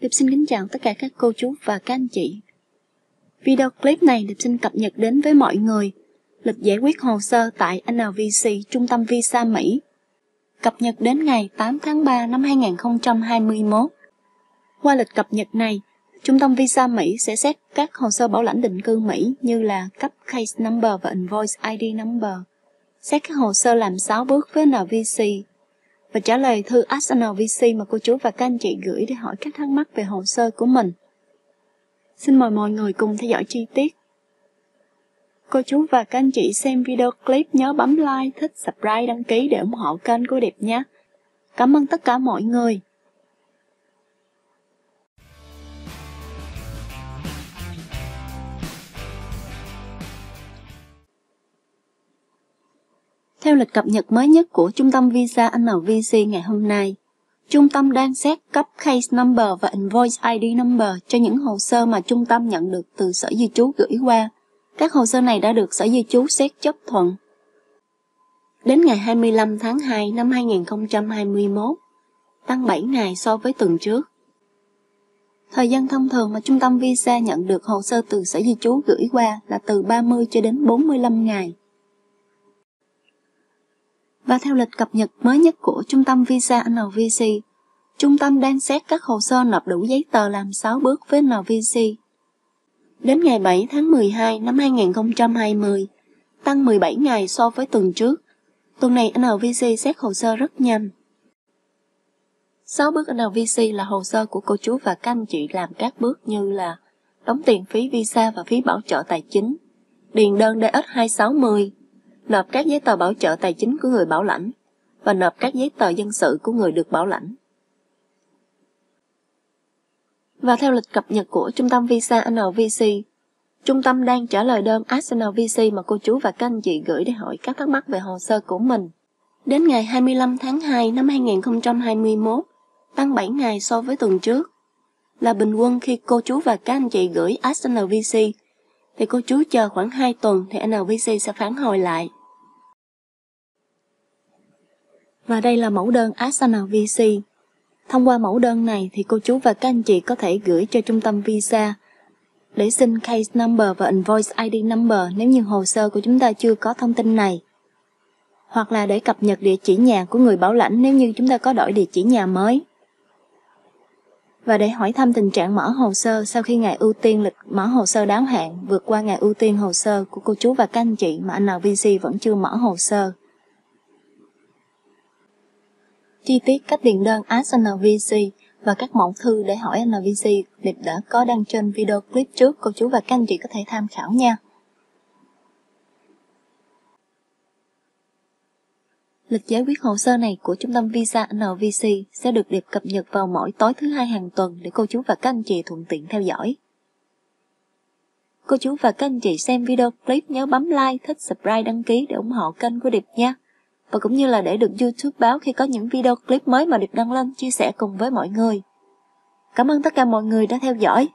Điệp xin kính chào tất cả các cô chú và các anh chị. Video clip này Điệp xin cập nhật đến với mọi người lịch giải quyết hồ sơ tại NVC Trung tâm Visa Mỹ. Cập nhật đến ngày 8 tháng 3 năm 2021. Qua lịch cập nhật này, Trung tâm Visa Mỹ sẽ xét các hồ sơ bảo lãnh định cư Mỹ như là cấp case number và invoice ID number, xét các hồ sơ làm 6 bước với NVC và trả lời thư Ask mà cô chú và các anh chị gửi để hỏi các thắc mắc về hồ sơ của mình. Xin mời mọi người cùng theo dõi chi tiết. Cô chú và các anh chị xem video clip nhớ bấm like, thích, subscribe, đăng ký để ủng hộ kênh của Điệp nhé. Cảm ơn tất cả mọi người. Theo lịch cập nhật mới nhất của Trung tâm Visa NVC ngày hôm nay, Trung tâm đang xét cấp case number và invoice ID number cho những hồ sơ mà trung tâm nhận được từ Sở Di trú gửi qua. Các hồ sơ này đã được Sở Di trú xét chấp thuận. Đến ngày 25 tháng 2 năm 2021, tăng 7 ngày so với tuần trước. Thời gian thông thường mà trung tâm visa nhận được hồ sơ từ Sở Di trú gửi qua là từ 30 cho đến 45 ngày. Và theo lịch cập nhật mới nhất của Trung tâm Visa NVC, trung tâm đang xét các hồ sơ nộp đủ giấy tờ làm 6 bước với NVC. Đến ngày 7 tháng 12 năm 2020, tăng 17 ngày so với tuần trước. Tuần này NVC xét hồ sơ rất nhanh. 6 bước NVC là hồ sơ của cô chú và các anh chị làm các bước như là đóng tiền phí visa và phí bảo trợ tài chính, điền đơn DS260, nộp các giấy tờ bảo trợ tài chính của người bảo lãnh và nộp các giấy tờ dân sự của người được bảo lãnh. Và theo lịch cập nhật của Trung tâm Visa NVC, Trung tâm đang trả lời đơn asnvc mà cô chú và các anh chị gửi để hỏi các thắc mắc về hồ sơ của mình. Đến ngày 25 tháng 2 năm 2021, tăng 7 ngày so với tuần trước. Là bình quân khi cô chú và các anh chị gửi asnvc thì cô chú chờ khoảng 2 tuần thì NVC sẽ phản hồi lại. Và đây là mẫu đơn Asana VC. Thông qua mẫu đơn này thì cô chú và các anh chị có thể gửi cho trung tâm visa để xin case number và invoice ID number nếu như hồ sơ của chúng ta chưa có thông tin này. Hoặc là để cập nhật địa chỉ nhà của người bảo lãnh nếu như chúng ta có đổi địa chỉ nhà mới. Và để hỏi thăm tình trạng mở hồ sơ sau khi ngày ưu tiên lịch mở hồ sơ đáo hạn vượt qua ngày ưu tiên hồ sơ của cô chú và các anh chị mà NVC vẫn chưa mở hồ sơ. Chi tiết cách điền đơn Ask NVC và các mẫu thư để hỏi NVC Điệp đã có đăng trên video clip trước, cô chú và các anh chị có thể tham khảo nha. Lịch giải quyết hồ sơ này của Trung tâm Visa NVC sẽ được Điệp cập nhật vào mỗi tối thứ hai hàng tuần để cô chú và các anh chị thuận tiện theo dõi. Cô chú và các anh chị xem video clip nhớ bấm like, thích, subscribe, đăng ký để ủng hộ kênh của Điệp nha và cũng như là để được YouTube báo khi có những video clip mới mà được đăng lên chia sẻ cùng với mọi người. Cảm ơn tất cả mọi người đã theo dõi.